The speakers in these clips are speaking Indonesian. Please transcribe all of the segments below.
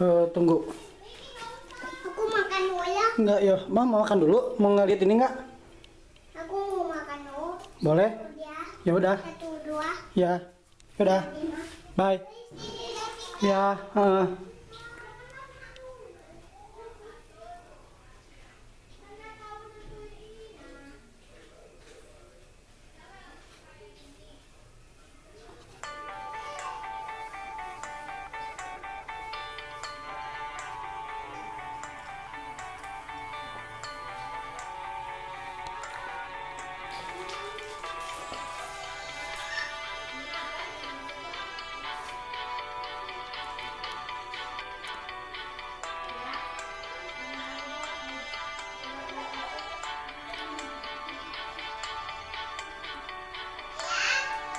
Eh, tunggu. Aku makan dulu ya. Enggak, ya. Mama makan dulu. Mau ngeliat ini enggak? Aku mau makan dulu. Boleh? Ya. Ya udah. Satu dua Ya. Udah. lima. Bye. Ya, heeh.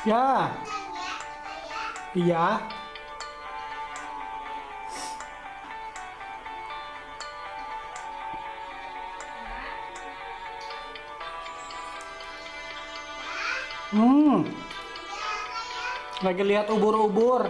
Ya. Iya. Hmm. Lagi lihat ubur-ubur.